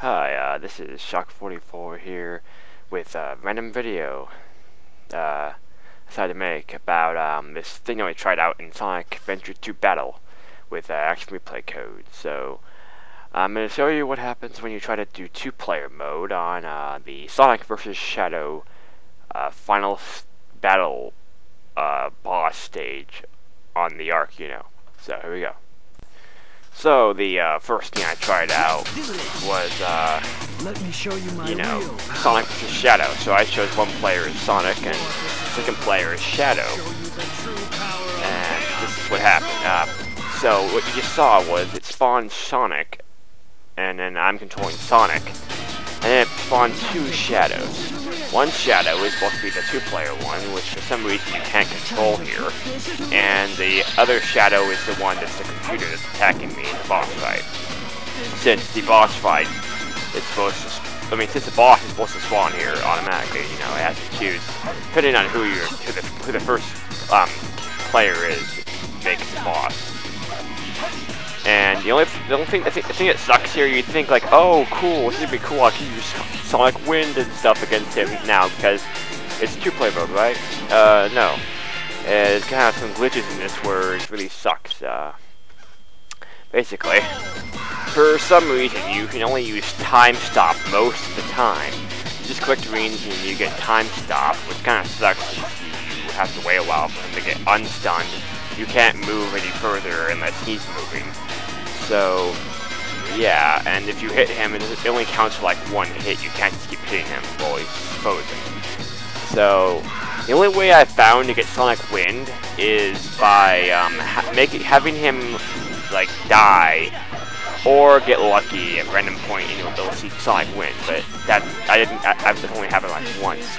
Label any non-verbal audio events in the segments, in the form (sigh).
Hi, uh, this is Shock44 here with a random video uh, I decided to make about um, this thing that I tried out in Sonic Adventure 2 Battle with uh, Action Replay code. So, I'm going to show you what happens when you try to do two-player mode on uh, the Sonic vs. Shadow uh, final battle uh, boss stage on the Ark, you know. So, here we go. So the uh, first thing I tried out was, uh, Let me show you my you know, wheel. Sonic vs. Shadow. So I chose one player as Sonic and second player as Shadow. And this is what happened. Uh, so what you just saw was it spawned Sonic, and then I'm controlling Sonic, and then it spawned two Shadows. One Shadow is supposed to be the two-player one, which for some reason you can't control here, and the other Shadow is the one that's the computer that's attacking me in the boss fight. Since the boss fight is supposed to, I mean, since the boss is supposed to spawn here automatically, you know, it has to choose, depending on who you're, who the, who the first um, player is, makes the boss. The only the only thing I think the thing that sucks here, you think like, oh cool, this would be cool. I can use Sonic Wind and stuff against him now because it's two player mode, right? Uh, no. There's kind of some glitches in this where it really sucks. Uh, basically, for some reason, you can only use time stop most of the time. You just click rings and you get time stop, which kind of sucks you have to wait a while for him to get unstunned. You can't move any further unless he's moving. So, yeah, and if you hit him, it it only counts for like one hit. You can't just keep hitting him while he's frozen. So, the only way I found to get Sonic Wind is by um, ha making having him like die or get lucky at random point and you'll see Sonic Wind. But that I didn't. I, I've only happened like once.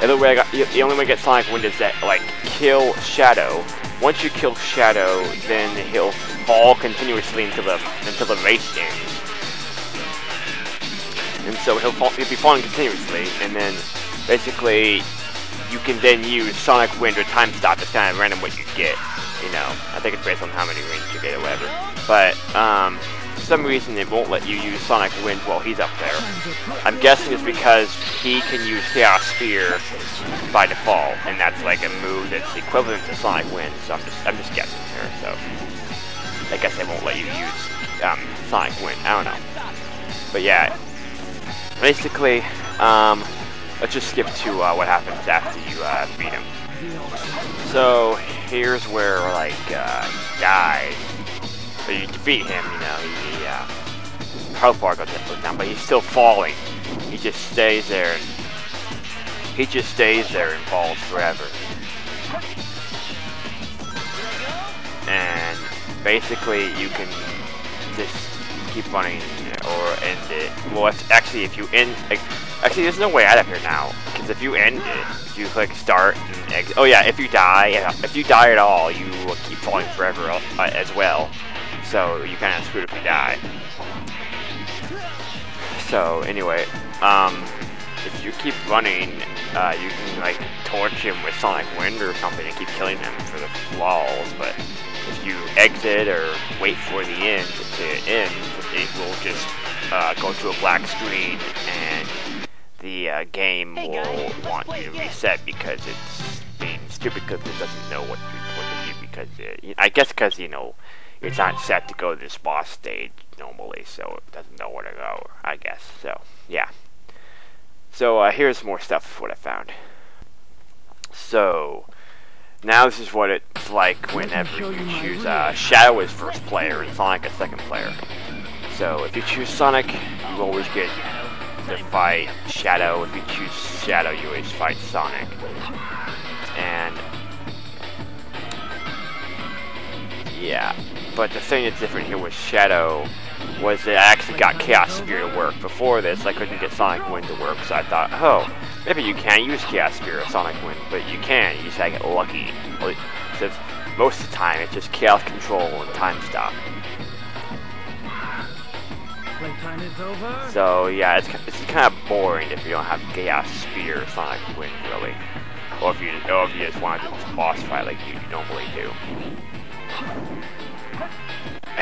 The other way I got, the only way to get Sonic Wind is that like kill Shadow. Once you kill Shadow, then he'll fall continuously until the until the race ends. And so he'll fall, he'll be falling continuously, and then basically you can then use Sonic Wind or Time Stop. It's kind of random what you get. You know, I think it's based on how many rings you get or whatever. But um, for some reason it won't let you use Sonic Wind while he's up there. I'm guessing it's because he can use Chaos Spear by default, and that's like a move that's equivalent to Sonic Wind. So I'm just I'm just guessing here. So I guess they won't let you use um, Sonic Wind. I don't know. But yeah, basically, um, let's just skip to uh, what happens after you uh, beat him. So here's where like uh, he dies. But you defeat him, you know, how far goes it down, but he's still falling. He just stays there and he just stays there and falls forever. And basically you can just keep running or end it. Well, actually if you end, like, actually there's no way out of here now because if you end it, you click start and exit. Oh yeah, if you die, if you die at all, you will keep falling forever uh, as well. So you kind of screwed if you die. So anyway, um, if you keep running, uh, you can like torch him with Sonic Wind or something and keep killing him for the flaws. But if you exit or wait for the end to end, it will just uh, go to a black screen and the uh, game will want you to reset because it's being stupid because it doesn't know what to, what to do because it, I guess because you know it's not set to go to this boss stage normally, so it doesn't know where to go. I guess so. Yeah. So uh, here's more stuff what I found. So now this is what it's like whenever you choose uh, Shadow as first player and Sonic as second player. So if you choose Sonic, you always get to fight Shadow. If you choose Shadow, you always fight Sonic. And yeah, but the thing that's different here with Shadow was that I actually got Chaos Spear to work. Before this, I couldn't get Sonic Wind to work, so I thought, oh, maybe you can't use Chaos Spear or Sonic Wind, but you can. You just gotta get lucky. So most of the time, it's just Chaos Control and Time Stop. Playtime is over. So yeah, it's it's kind of boring if you don't have Chaos Spear or Sonic Wind really, or if you or if you just want to do this boss fight like you normally do.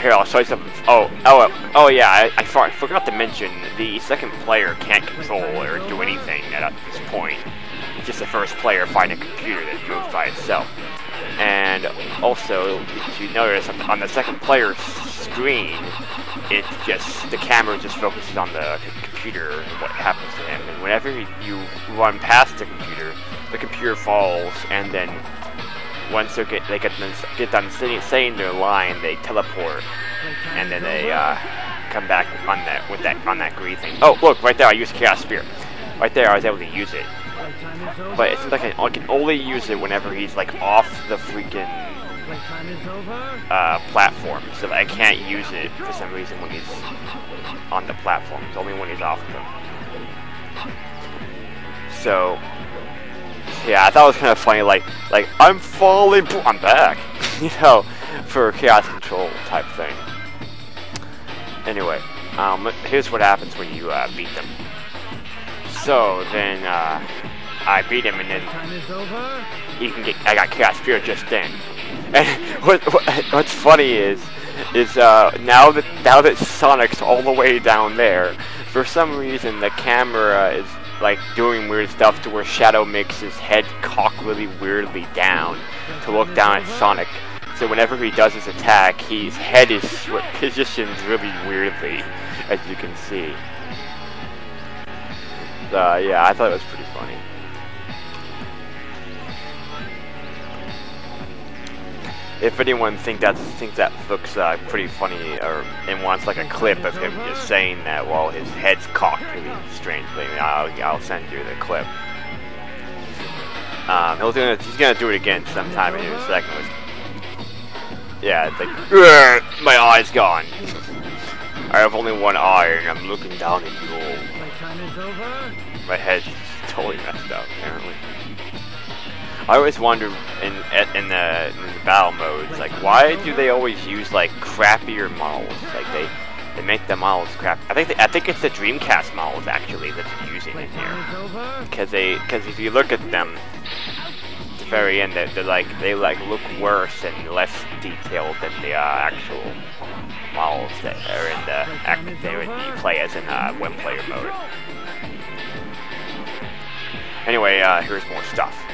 Here, I'll show you something. Oh, oh, oh yeah, I, I, for, I forgot to mention, the second player can't control or do anything at this point. It's just the first player finding a computer that moves by itself. And also, if you notice, on the second player's screen, it just, the camera just focuses on the computer and what happens to him. And whenever you run past the computer, the computer falls, and then once they get they get done, get done saying their line, they teleport, and then they uh, come back on that with that on that green thing. Oh, look right there! I used Chaos Spear. Right there, I was able to use it. But it's like I, I can only use it whenever he's like off the freaking uh, platform. So I can't use it for some reason when he's on the platform. It's only when he's off them. So yeah, I thought it was kind of funny, like, like, I'm falling, I'm back, (laughs) you know, for chaos control type thing. Anyway, um, here's what happens when you, uh, beat them. So, then, uh, I beat him, and then you can get, I got Chaos Spear just then. (laughs) And what, what, what's funny is, is, uh, now that, now that Sonic's all the way down there, for some reason the camera is like doing weird stuff to where Shadow makes his head cock really weirdly down to look down at Sonic. So whenever he does his attack, his head is positioned really weirdly, as you can see. Uh, yeah, I thought it was pretty funny. If anyone think that thinks that looks uh, pretty funny or and wants like a clip of him just saying that while his head's cocked really strangely, I'll, I'll send you the clip. Um, he'll do he's gonna do it again sometime in a second. Yeah, it's like my eye's gone. I have only one eye and I'm looking down at you all. My time is over? My head's totally messed up apparently. I always wonder in in the, in the battle modes, like why do they always use like crappier models? Like they they make the models crap. I think they, I think it's the Dreamcast models actually that's using in here because they because if you look at them, at the very end, they're, they're like they like look worse and less detailed than the uh, actual models that are in the act they you play as in uh, one player mode. Anyway, uh, here's more stuff.